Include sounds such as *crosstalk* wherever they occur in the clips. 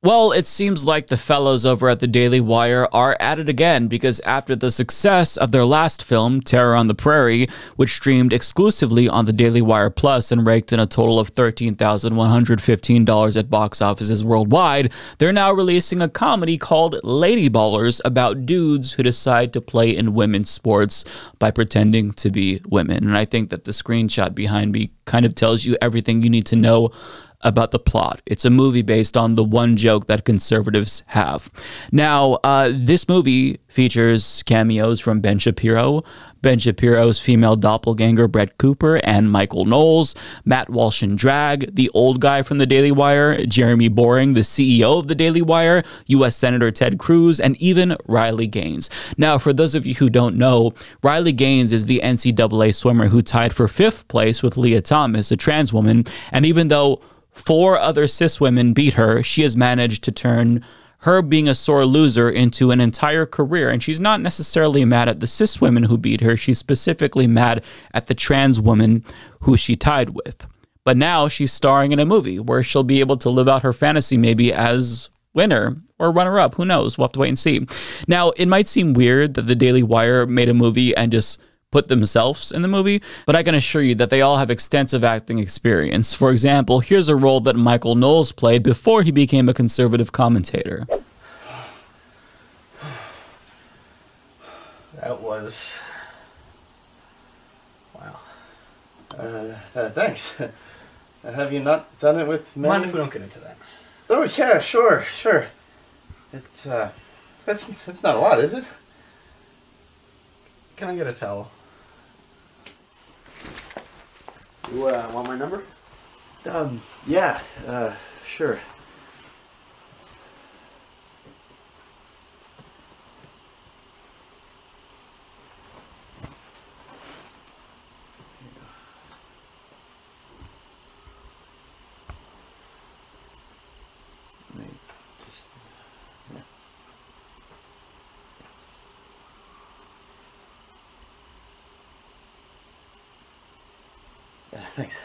Well, it seems like the fellows over at the Daily Wire are at it again because after the success of their last film, Terror on the Prairie, which streamed exclusively on the Daily Wire Plus and raked in a total of $13,115 at box offices worldwide, they're now releasing a comedy called Lady Ballers about dudes who decide to play in women's sports by pretending to be women. And I think that the screenshot behind me kind of tells you everything you need to know about the plot. It's a movie based on the one joke that conservatives have. Now, uh, this movie features cameos from Ben Shapiro, Ben Shapiro's female doppelganger Brett Cooper, and Michael Knowles, Matt Walsh and Drag, the old guy from the Daily Wire, Jeremy Boreing, the CEO of the Daily Wire, U.S. Senator Ted Cruz, and even Riley Gaines. Now, for those of you who don't know, Riley Gaines is the NCAA swimmer who tied for fifth place with Lia Thomas, a trans woman, and even though four other cis women beat her, she has managed to turn her being a sore loser into an entire career. And she's not necessarily mad at the cis women who beat her, she's specifically mad at the trans woman who she tied with. But now she's starring in a movie where she'll be able to live out her fantasy maybe as winner or runner up. Who knows? We'll have to wait and see. Now, it might seem weird that the Daily Wire made a movie and just put themselves in the movie, but I can assure you that they all have extensive acting experience. For example, here's a role that Michael Knowles played before he became a conservative commentator. That was. Wow. Uh, th- thanks. *laughs* Have you not done it with many? Mind if we don't get into that? Oh yeah, sure, sure. It's uh, that's that's not a lot, is it? Can I get a towel? You uh, want my number? Um, yeah, uh, sure. Thanks.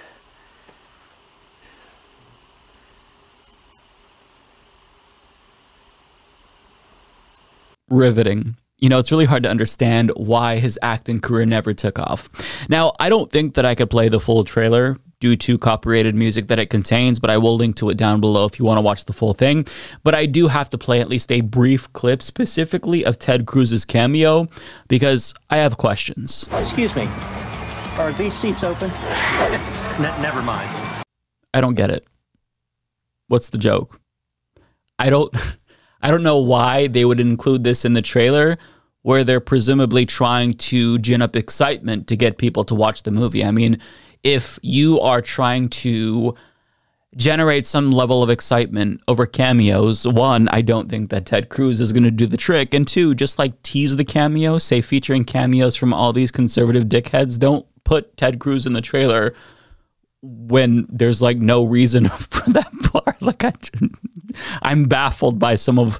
riveting. You know, it's really hard to understand why his acting career never took off. Now, I don't think that I could play the full trailer due to copyrighted music that it contains, but I will link to it down below if you want to watch the full thing. But I do have to play at least a brief clip specifically of Ted Cruz's cameo because I have questions. Excuse me. Are these seats open? *laughs* Ne- never mind. I don't get it. What's the joke? I don't *laughs* I don't know why they would include this in the trailer where they're presumably trying to gin up excitement to get people to watch the movie. I mean, if you are trying to generate some level of excitement over cameos, one, I don't think that Ted Cruz is going to do the trick, and two, just like tease the cameo, say featuring cameos from all these conservative dickheads, don't put Ted Cruz in the trailer when there's like no reason *laughs* for that part. Like I, I'm baffled by some of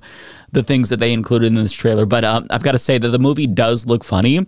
the things that they included in this trailer. But um, I've got to say that the movie does look funny,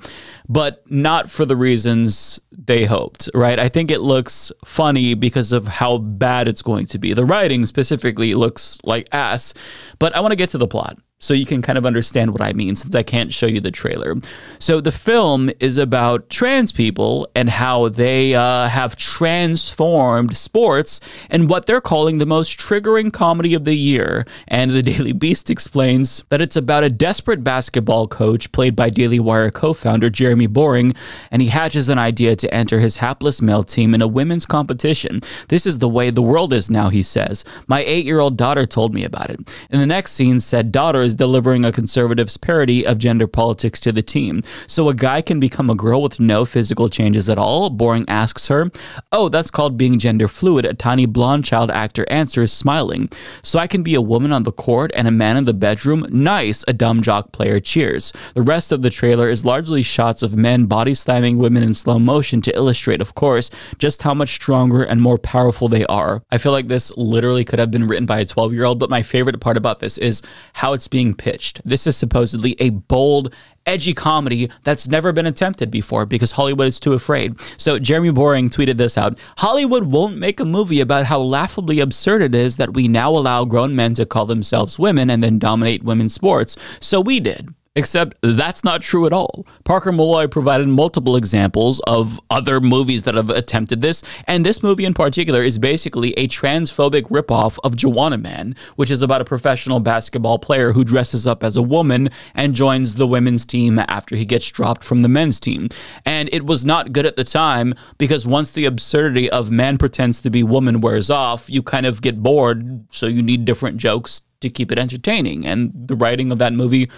but not for the reasons they hoped. Right? I think it looks funny because of how bad it's going to be. The writing specifically looks like ass. But I want to get to the plot so you can kind of understand what I mean since I can't show you the trailer. So the film is about trans people and how they uh, have transformed sports and what they're calling the most triggering comedy of the year. And the *laughs* Daily Beast explains that it's about a desperate basketball coach played by Daily Wire co-founder Jeremy Boreing, and he hatches an idea to enter his hapless male team in a women's competition. This is the way the world is now, he says. My eight-year-old daughter told me about it. In the next scene, said daughter is delivering a conservative's parody of gender politics to the team. So a guy can become a girl with no physical changes at all? Boreing asks her. Oh, that's called being gender fluid, a tiny blonde child actor answers, smiling. So I can be a woman on the court and a man in the bedroom? Nice, a dumb jock player cheers. The rest of the trailer is largely shots of men body slamming women in slow motion to illustrate, of course, just how much stronger and more powerful they are. I feel like this literally could have been written by a 12 year old, but my favorite part about this is how it's being pitched. This is supposedly a bold edgy comedy that's never been attempted before because Hollywood is too afraid. So Jeremy Boreing tweeted this out Hollywood won't make a movie about how laughably absurd it is that we now allow grown men to call themselves women and then dominate women's sports. So we did. Except that's not true at all. Parker Molloy provided multiple examples of other movies that have attempted this, and this movie in particular is basically a transphobic ripoff of Juwanna Mann, which is about a professional basketball player who dresses up as a woman and joins the women's team after he gets dropped from the men's team. And it was not good at the time because once the absurdity of man pretends to be woman wears off, you kind of get bored, so you need different jokes to keep it entertaining. And the writing of that movie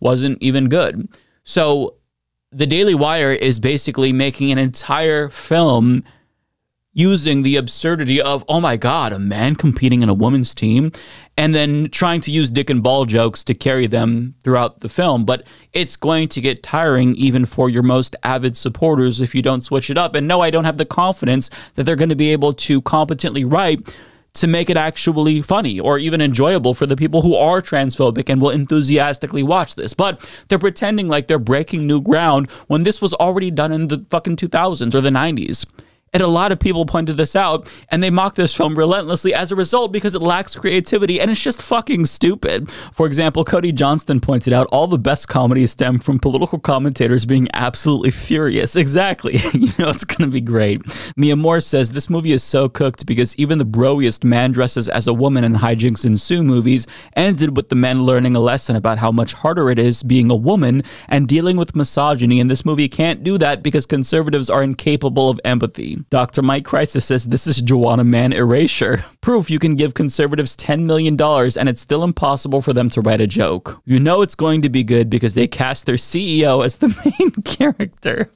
wasn't even good. So the Daily Wire is basically making an entire film using the absurdity of, oh my God, a man competing in a woman's team, and then trying to use dick and ball jokes to carry them throughout the film. But it's going to get tiring even for your most avid supporters if you don't switch it up. And no, I don't have the confidence that they're going to be able to competently write to make it actually funny or even enjoyable for the people who are transphobic and will enthusiastically watch this. But they're pretending like they're breaking new ground when this was already done in the fucking 2000s or the 90s. And a lot of people pointed this out and they mocked this film relentlessly as a result because it lacks creativity and it's just fucking stupid. For example, Cody Johnston pointed out all the best comedies stem from political commentators being absolutely furious. *laughs* Exactly. *laughs* you know, it's going to be great. Mia Moore says this movie is so cooked because even the broiest man dresses as a woman in hijinks ensue movies ended with the men learning a lesson about how much harder it is being a woman and dealing with misogyny. And this movie can't do that because conservatives are incapable of empathy. Dr. Mike Crisis says this is Juwanna Mann erasure. Proof you can give conservatives $10 million and it's still impossible for them to write a joke. You know it's going to be good because they cast their CEO as the *laughs* main character.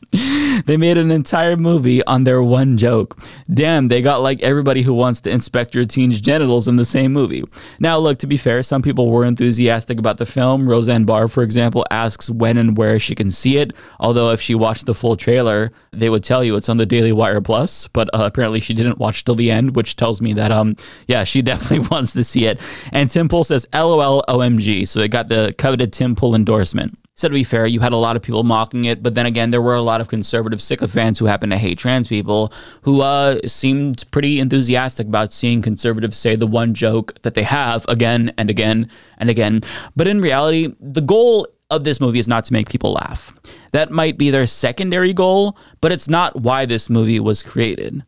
they made an entire movie on their one joke. Damn, they got like everybody who wants to inspect your teen's genitals in the same movie. Now, look, to be fair, some people were enthusiastic about the film. Roseanne Barr, for example, asks when and where she can see it, although if she watched the full trailer, they would tell you it's on the Daily Wire Plus, but uh, apparently she didn't watch till the end, which tells me that um yeah, she *laughs* definitely wants to see it. And Tim Pool says LOL OMG, so it got the coveted Tim Pool endorsement. So to be fair, you had a lot of people mocking it, but then again, there were a lot of conservative sycophants who happen to hate trans people who uh, seemed pretty enthusiastic about seeing conservatives say the one joke that they have again and again and again. But in reality, the goal of this movie is not to make people laugh. That might be their secondary goal, but it's not why this movie was created.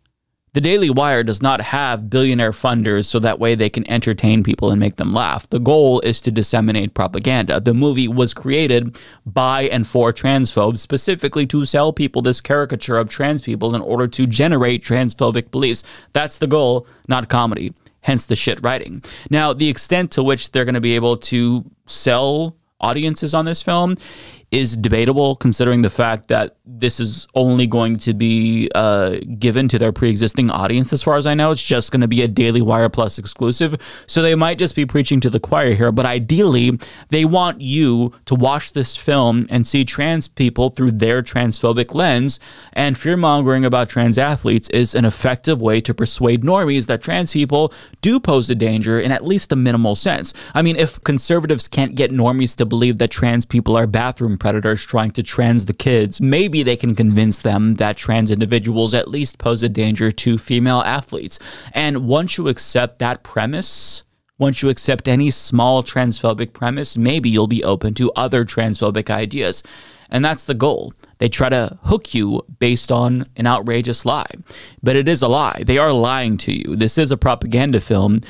The Daily Wire does not have billionaire funders so that way they can entertain people and make them laugh. The goal is to disseminate propaganda. The movie was created by and for transphobes specifically to sell people this caricature of trans people in order to generate transphobic beliefs. That's the goal, not comedy. Hence the shit writing. Now, the extent to which they're going to be able to sell audiences on this film is debatable considering the fact that this is only going to be uh, given to their pre-existing audience as far as i know. It's just going to be a daily wire plus exclusive. So they might just be preaching to the choir here but ideally they want you to watch this film and see trans people through their transphobic lens. And fear-mongering about trans athletes is an effective way to persuade normies that trans people do pose a danger in at least a minimal sense. I mean if conservatives can't get normies to believe that trans people are bathroom predators trying to trans the kids, maybe they can convince them that trans individuals at least pose a danger to female athletes. And once you accept that premise, once you accept any small transphobic premise, maybe you'll be open to other transphobic ideas. And that's the goal. They try to hook you based on an outrageous lie. But it is a lie. They are lying to you. This is a propaganda film,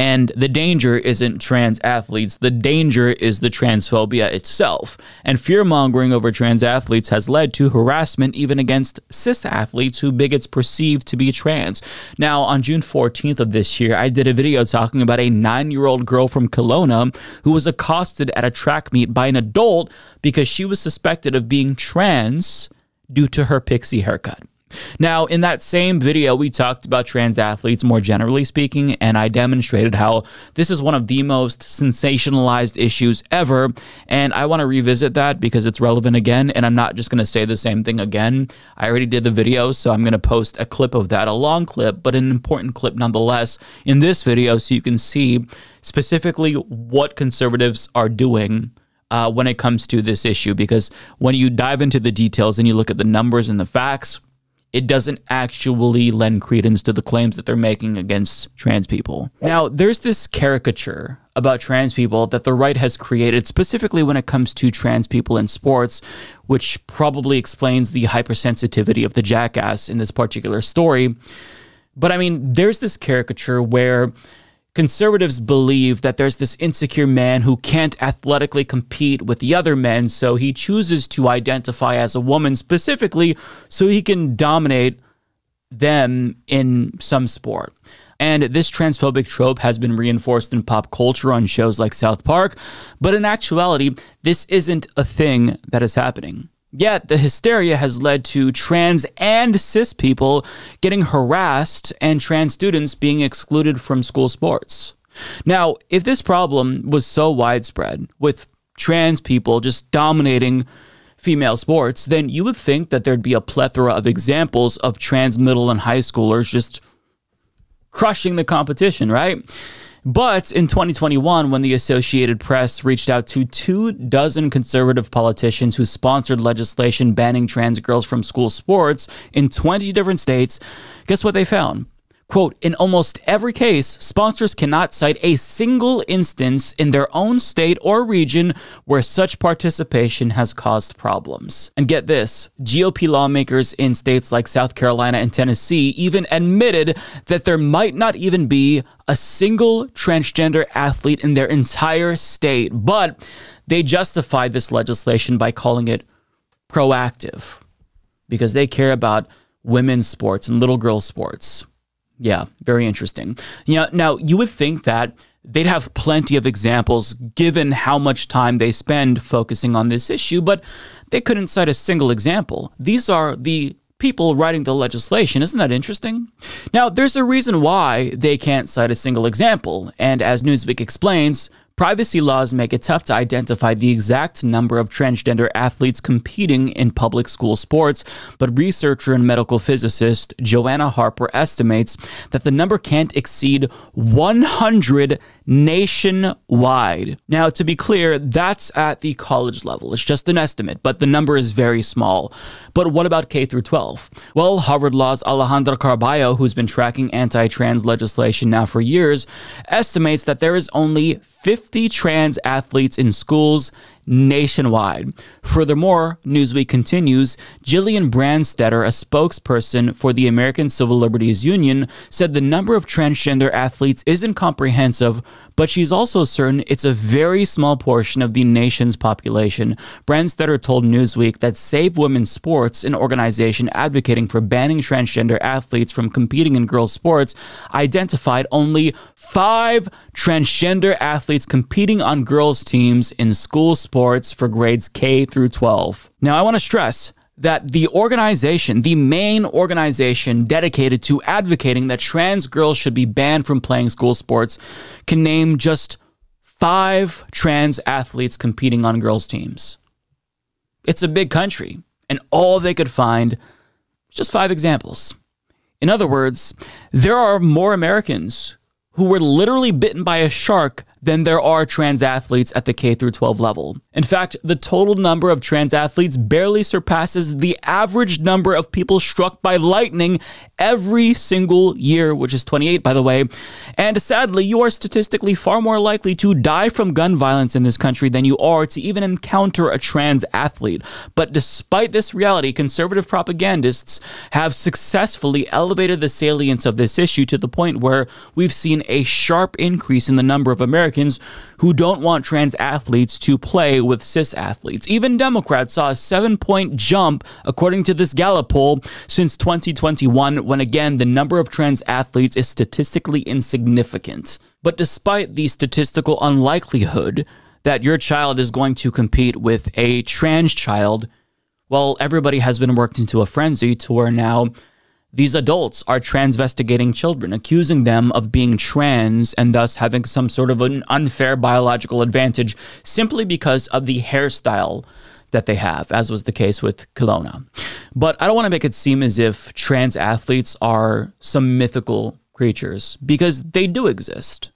and the danger isn't trans athletes, the danger is the transphobia itself. And fear mongering over trans athletes has led to harassment even against cis athletes who bigots perceive to be trans. Now, on June 14th of this year, I did a video talking about a nine year old girl from Kelowna who was accosted at a track meet by an adult because she was suspected of being trans due to her pixie haircut. Now, in that same video, we talked about trans athletes more generally speaking, and I demonstrated how this is one of the most sensationalized issues ever. And I want to revisit that because it's relevant again. And I'm not just going to say the same thing again. I already did the video, so I'm going to post a clip of that, a long clip, but an important clip nonetheless, in this video so you can see specifically what conservatives are doing uh, when it comes to this issue because when you dive into the details and you look at the numbers and the facts, it doesn't actually lend credence to the claims that they're making against trans people. Now, there's this caricature about trans people that the right has created, specifically when it comes to trans people in sports, which probably explains the hypersensitivity of the jackass in this particular story. But I mean, there's this caricature where conservatives believe that there's this insecure man who can't athletically compete with the other men, so he chooses to identify as a woman specifically so he can dominate them in some sport. And this transphobic trope has been reinforced in pop culture on shows like South Park, but in actuality, this isn't a thing that is happening. Yet, the hysteria has led to trans and cis people getting harassed and trans students being excluded from school sports. Now, if this problem was so widespread, with trans people just dominating female sports, then you would think that there'd be a plethora of examples of trans middle and high schoolers just crushing the competition, right? But in 2021, when the Associated Press reached out to two dozen conservative politicians who sponsored legislation banning trans girls from school sports in 20 different states, guess what they found? Quote, in almost every case, sponsors cannot cite a single instance in their own state or region where such participation has caused problems. And get this GOP lawmakers in states like South Carolina and Tennessee even admitted that there might not even be a single transgender athlete in their entire state, but they justified this legislation by calling it proactive because they care about women's sports and little girls' sports. Yeah, very interesting. Yeah, now you would think that they'd have plenty of examples given how much time they spend focusing on this issue, but they couldn't cite a single example. These are the people writing the legislation. Isn't that interesting? Now, there's a reason why they can't cite a single example, and as Newsweek explains, Privacy laws make it tough to identify the exact number of transgender athletes competing in public school sports, but researcher and medical physicist Joanna Harper estimates that the number can't exceed 100 nationwide. Now, to be clear, that's at the college level. It's just an estimate, but the number is very small. But what about K through 12? Well, Harvard Law's Alejandra Carballo, who's been tracking anti-trans legislation now for years, estimates that there is only 50 trans athletes in schools nationwide. Furthermore, Newsweek continues, Gillian Branstetter, a spokesperson for the American Civil Liberties Union, said the number of transgender athletes isn't comprehensive, but she's also certain it's a very small portion of the nation's population. Brandstetter told Newsweek that Save Women's Sports, an organization advocating for banning transgender athletes from competing in girls' sports, identified only five transgender athletes competing on girls' teams in school sports for grades K through 12. Now, I want to stress that the organization, the main organization dedicated to advocating that trans girls should be banned from playing school sports, can name just five trans athletes competing on girls' teams. It's a big country, and all they could find just five examples. In other words, there are more Americans who were literally bitten by a shark than there are trans athletes at the K through 12 level. In fact, the total number of trans athletes barely surpasses the average number of people struck by lightning every single year, which is 28 by the way. And sadly, you are statistically far more likely to die from gun violence in this country than you are to even encounter a trans athlete. But despite this reality, conservative propagandists have successfully elevated the salience of this issue to the point where we've seen a sharp increase in the number of Americans who don't want trans athletes to play with cis athletes. Even Democrats saw a seven point jump, according to this Gallup poll, since 2021, when again the number of trans athletes is statistically insignificant. But despite the statistical unlikelihood that your child is going to compete with a trans child, well, everybody has been worked into a frenzy to where now these adults are transvestigating children, accusing them of being trans and thus having some sort of an unfair biological advantage simply because of the hairstyle that they have, as was the case with Kelowna. But I don't want to make it seem as if trans athletes are some mythical creatures because they do exist.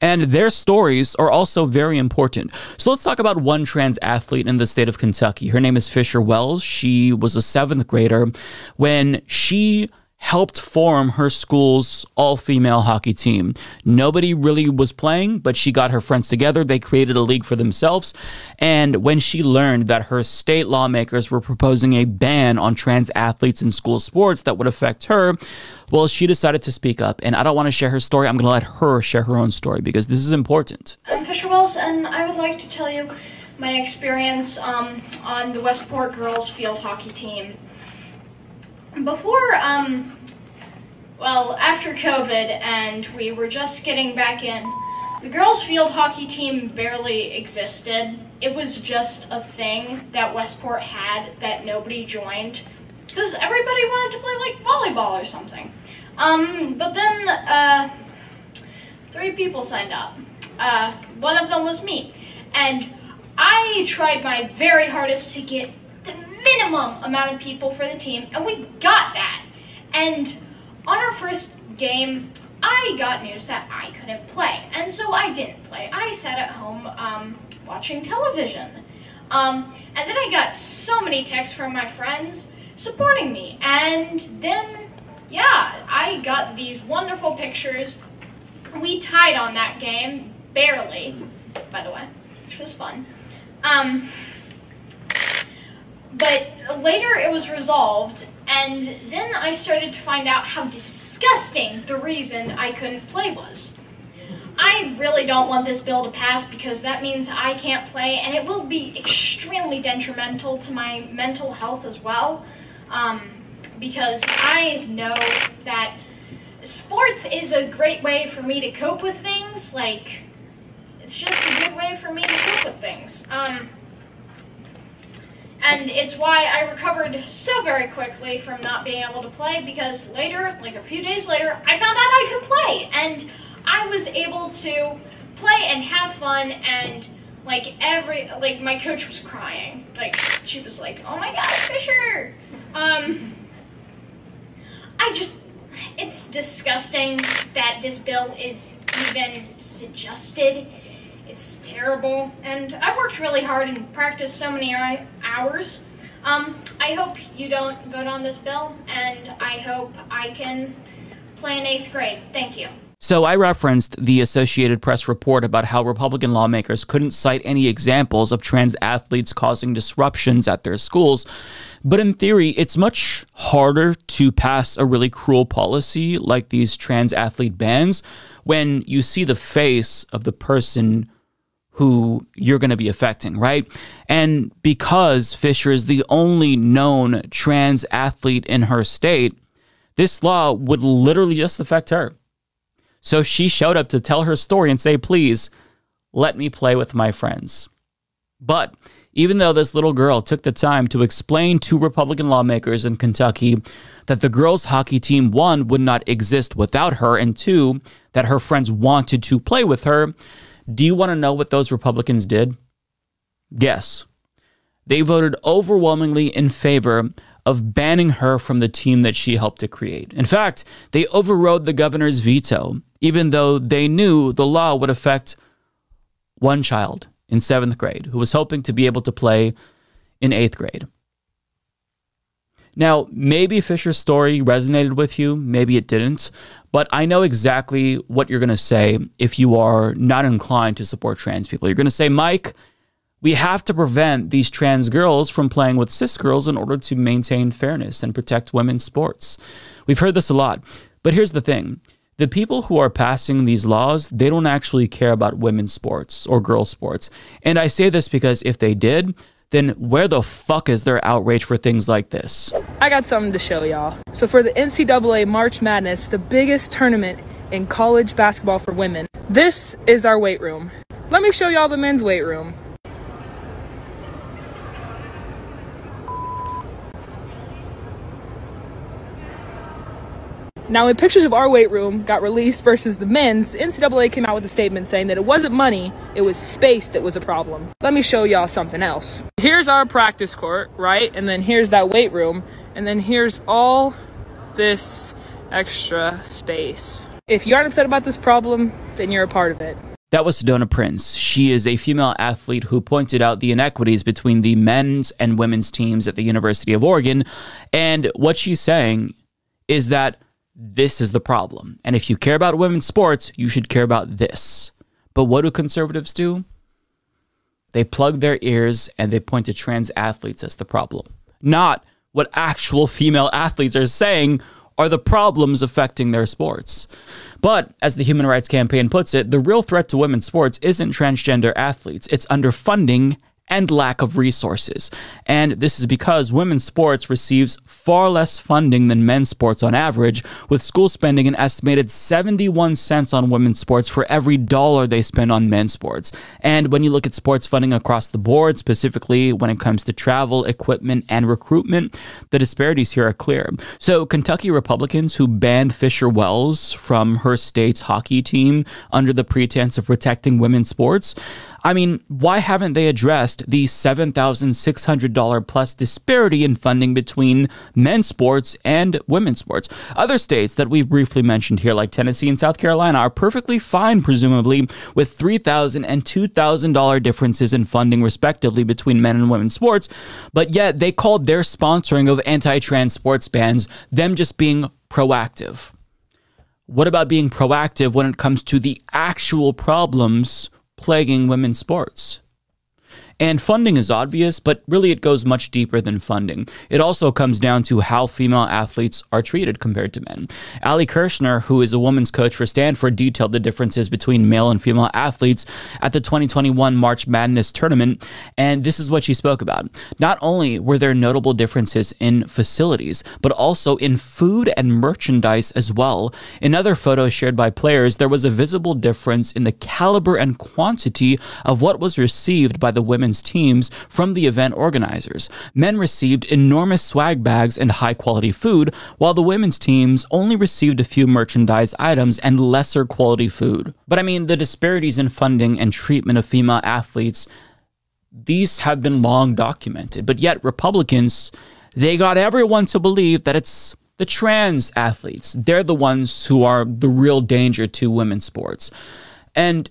And their stories are also very important. So let's talk about one trans athlete in the state of Kentucky. Her name is Fisher Wells. She was a seventh grader when she helped form her school's all female hockey team. Nobody really was playing, but she got her friends together. They created a league for themselves. And when she learned that her state lawmakers were proposing a ban on trans athletes in school sports that would affect her, well, she decided to speak up. And I don't want to share her story. I'm going to let her share her own story because this is important. I'm Fisher Wells, and I would like to tell you my experience um, on the Westport girls field hockey team. Before, um, well, after COVID, and we were just getting back in, the girls field hockey team barely existed. It was just a thing that Westport had that nobody joined because everybody wanted to play like volleyball or something. Um, but then uh, three people signed up. Uh, one of them was me, and I tried my very hardest to get the minimum amount of people for the team, and we got that. And on our first game, I got news that I couldn't play, and so I didn't play. I sat at home um, watching television. Um, and then I got so many texts from my friends supporting me, and then, yeah, I got these wonderful pictures. We tied on that game, barely, by the way, which was fun. Um, but later it was resolved, and then I started to find out how disgusting the reason I couldn't play was. I really don't want this bill to pass because that means I can't play, and it will be extremely detrimental to my mental health as well. Um, because I know that sports is a great way for me to cope with things. Like, it's just a good way for me to cope with things. Um, and it's why I recovered so very quickly from not being able to play because later, like a few days later, I found out I could play and I was able to play and have fun and like every like my coach was crying. Like she was like, "Oh my god, Fisher." Um I just it's disgusting that this bill is even suggested it's terrible, and I've worked really hard and practiced so many hours. Um, I hope you don't vote on this bill, and I hope I can play in eighth grade. Thank you. So I referenced the Associated Press report about how Republican lawmakers couldn't cite any examples of trans athletes causing disruptions at their schools. But in theory, it's much harder to pass a really cruel policy like these trans athlete bans when you see the face of the person who you're going to be affecting, right? And because Fisher is the only known trans athlete in her state, this law would literally just affect her. So she showed up to tell her story and say, please, let me play with my friends. But even though this little girl took the time to explain to Republican lawmakers in Kentucky that the girls' hockey team, one, would not exist without her, and two, that her friends wanted to play with her, do you want to know what those Republicans did? Guess. They voted overwhelmingly in favor of banning her from the team that she helped to create. In fact, they overrode the governor's veto, even though they knew the law would affect one child in seventh grade who was hoping to be able to play in eighth grade. Now, maybe Fisher's story resonated with you, maybe it didn't, but I know exactly what you're going to say if you are not inclined to support trans people. You're going to say, Mike, we have to prevent these trans girls from playing with cis girls in order to maintain fairness and protect women's sports. We've heard this a lot. But here's the thing the people who are passing these laws, they don't actually care about women's sports or girls' sports. And I say this because if they did, then where the fuck is their outrage for things like this? I got something to show y'all. So, for the NCAA March Madness, the biggest tournament in college basketball for women, this is our weight room. Let me show y'all the men's weight room. Now, when pictures of our weight room got released versus the men's, the NCAA came out with a statement saying that it wasn't money, it was space that was a problem. Let me show y'all something else. Here's our practice court, right? And then here's that weight room. And then here's all this extra space. If you aren't upset about this problem, then you're a part of it. That was Sedona Prince. She is a female athlete who pointed out the inequities between the men's and women's teams at the University of Oregon. And what she's saying is that this is the problem. And if you care about women's sports, you should care about this. But what do conservatives do? They plug their ears and they point to trans athletes as the problem, not what actual female athletes are saying are the problems affecting their sports. But as the Human Rights Campaign puts it, the real threat to women's sports isn't transgender athletes, it's underfunding and lack of resources. And this is because women's sports receives far less funding than men's sports on average, with schools spending an estimated 71 cents on women's sports for every dollar they spend on men's sports. And when you look at sports funding across the board, specifically when it comes to travel, equipment, and recruitment, the disparities here are clear. So, Kentucky Republicans who banned Fisher Wells from her state's hockey team under the pretense of protecting women's sports, I mean, why haven't they addressed the $7,600 plus disparity in funding between men's sports and women's sports? Other states that we've briefly mentioned here, like Tennessee and South Carolina, are perfectly fine, presumably, with $3,000 and $2,000 differences in funding, respectively, between men and women's sports. But yet they called their sponsoring of anti trans sports bans them just being proactive. What about being proactive when it comes to the actual problems plaguing women's sports? And funding is obvious, but really it goes much deeper than funding. It also comes down to how female athletes are treated compared to men. Ali Kershner, who is a women's coach for Stanford, detailed the differences between male and female athletes at the 2021 March Madness tournament, and this is what she spoke about. Not only were there notable differences in facilities, but also in food and merchandise as well. In other photos shared by players, there was a visible difference in the caliber and quantity of what was received by the women women's teams from the event organizers. Men received enormous swag bags and high quality food, while the women's teams only received a few merchandise items and lesser quality food. But I mean, the disparities in funding and treatment of female athletes, these have been long documented. But yet, Republicans, they got everyone to believe that it's the trans athletes. They're the ones who are the real danger to women's sports. And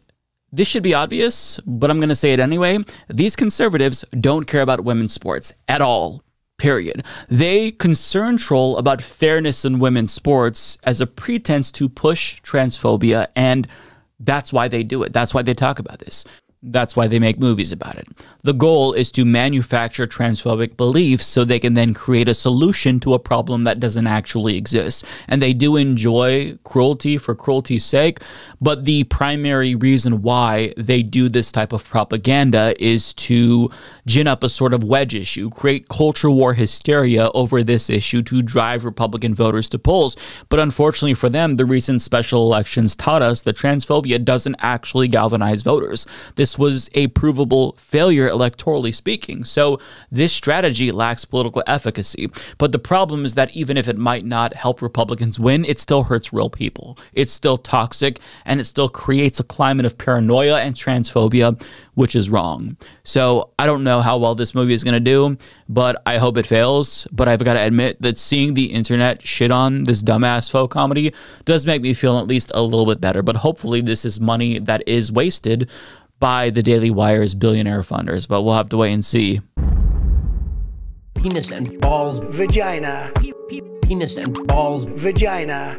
this should be obvious, but I'm going to say it anyway. These conservatives don't care about women's sports at all. Period. They concern troll about fairness in women's sports as a pretense to push transphobia, and that's why they do it. That's why they talk about this. That's why they make movies about it. The goal is to manufacture transphobic beliefs so they can then create a solution to a problem that doesn't actually exist. And they do enjoy cruelty for cruelty's sake, but the primary reason why they do this type of propaganda is to gin up a sort of wedge issue, create culture war hysteria over this issue to drive Republican voters to polls. But unfortunately for them, the recent special elections taught us that transphobia doesn't actually galvanize voters. This was a provable failure electorally speaking. So this strategy lacks political efficacy. But the problem is that even if it might not help Republicans win, it still hurts real people. It's still toxic and it still creates a climate of paranoia and transphobia, which is wrong. So I don't know how well this movie is going to do, but I hope it fails. But I've got to admit that seeing the internet shit on this dumbass faux comedy does make me feel at least a little bit better. But hopefully, this is money that is wasted by the Daily Wire's billionaire funders, but we'll have to wait and see. Penis and balls. Vagina. Penis and balls. Vagina.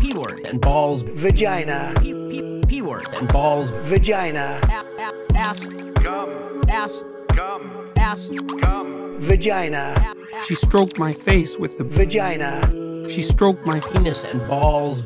P word and balls. Vagina. P word and balls. Vagina. Ass. Gum. Ass. Gum. Ass. Gum. Vagina. She stroked my face with the Vagina. She stroked my penis and balls.